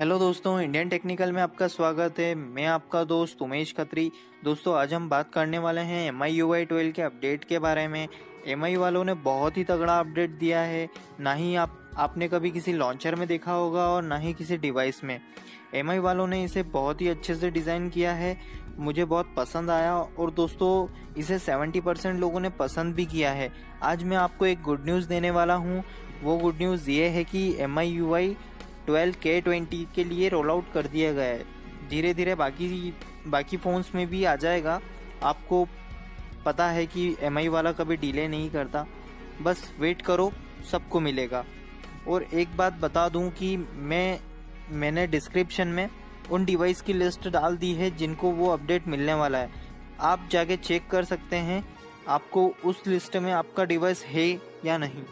Hello दोस्तों, Indian technical में आपका स्वागत है। मैं आपका दोस्त उमेश खत्री। दोस्तों, आज हम बात करने वाले हैं M I U I twelve के अपडेट के बारे में। एम आई वालों ने बहुत ही तगड़ा अपडेट दिया है। ना ही आप, आपने कभी किसी लॉन्चर में देखा होगा और ना ही किसी डिवाइस में। एम आई वालों ने इसे बहुत ही अच्छे से डिज़ाइन किया है। मुझे बहुत पसंद आया और दोस्तों, इसे 70 परसेंट लोगों ने पसंद भी किया है। आज मैं आपको एक गुड न्यूज़ देने वाला हूँ। वो गुड न्यूज़ ये है कि M I U I twelve के ट्वेंटी के लिए रोल आउट कर दिया गया है। धीरे धीरे बाकी बाकी फ़ोन्स में भी आ जाएगा। आपको पता है कि एम आई वाला कभी डिले नहीं करता। बस वेट करो, सबको मिलेगा। और एक बात बता दूँ कि मैं, मैंने डिस्क्रिप्शन में उन डिवाइस की लिस्ट डाल दी है जिनको वो अपडेट मिलने वाला है। आप जाके चेक कर सकते हैं, आपको उस लिस्ट में आपका डिवाइस है या नहीं।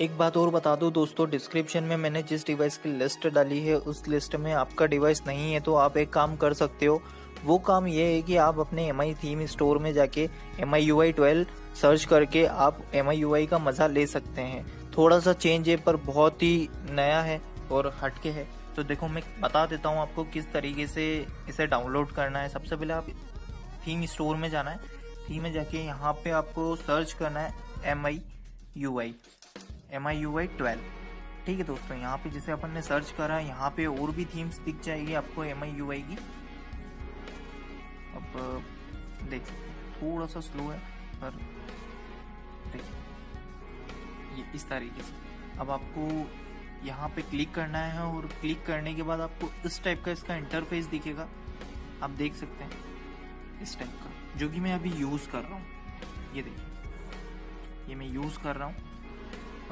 एक बात और बता दूँ दोस्तों डिस्क्रिप्शन में मैंने जिस डिवाइस की लिस्ट डाली है, उस लिस्ट में आपका डिवाइस नहीं है तो आप एक काम कर सकते हो। वो काम ये है कि आप अपने एम आई थीम स्टोर में जाके M I U I twelve search करके आप एम आई यू आई का मज़ा ले सकते हैं। थोड़ा सा चेंज है, पर बहुत ही नया है और हटके है। तो देखो, मैं बता देता हूँ आपको किस तरीके से इसे डाउनलोड करना है। सबसे पहले आप थीम स्टोर में जाना है। थीम में जाके यहाँ पे आपको सर्च करना है M I U I M I U I twelve ठीक है दोस्तों, यहाँ पे जैसे अपन ने सर्च करा, यहाँ पे और भी थीम्स दिख जाएगी आपको एम आई यू आई की। अब देख थोड़ा सा स्लो है, पर देखिए ये इस तरीके से। अब आपको यहाँ पे क्लिक करना है और क्लिक करने के बाद आपको इस टाइप का इसका इंटरफेस दिखेगा। आप देख सकते हैं, इस टाइप का, जो कि मैं अभी यूज़ कर रहा हूँ। ये देखिए, ये मैं यूज़ कर रहा हूँ।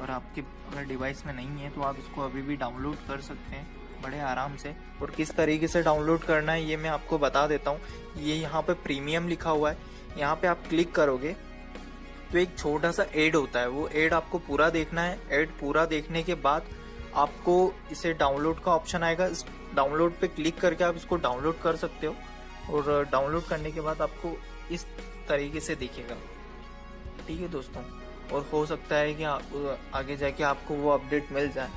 और आपके अगर डिवाइस में नहीं है तो आप इसको अभी भी डाउनलोड कर सकते हैं, बड़े आराम से। और किस तरीके से डाउनलोड करना है, ये मैं आपको बता देता हूँ। ये यहाँ पे प्रीमियम लिखा हुआ है। यहाँ पे आप क्लिक करोगे तो एक छोटा सा एड होता है। वो एड आपको पूरा देखना है। एड पूरा देखने के बाद आपको इसे डाउनलोड का ऑप्शन आएगा। इस डाउनलोड पे क्लिक करके आप इसको डाउनलोड कर सकते हो। और डाउनलोड करने के बाद आपको इस तरीके से दिखेगा। ठीक है दोस्तों। और हो सकता है कि आगे जाके आपको वो अपडेट मिल जाए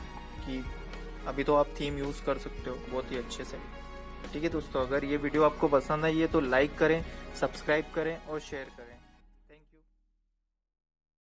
कि अभी तो आप थीम यूज़ कर सकते हो, बहुत ही अच्छे से। ठीक है दोस्तों, अगर ये वीडियो आपको पसंद आई है तो लाइक करें सब्सक्राइब करें और शेयर करें।